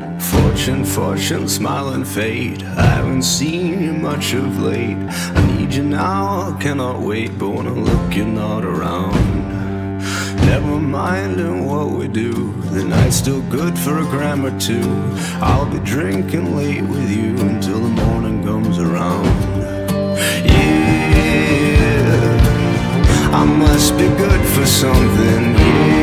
Fortune, fortune smile and fade. I haven't seen you much of late. I need you now, I cannot wait. But when I look, you're not around. Never minding what we do. The night's still good for a gram or two. I'll be drinking late with you until the morning comes around. Yeah, I must be good for something. Yeah.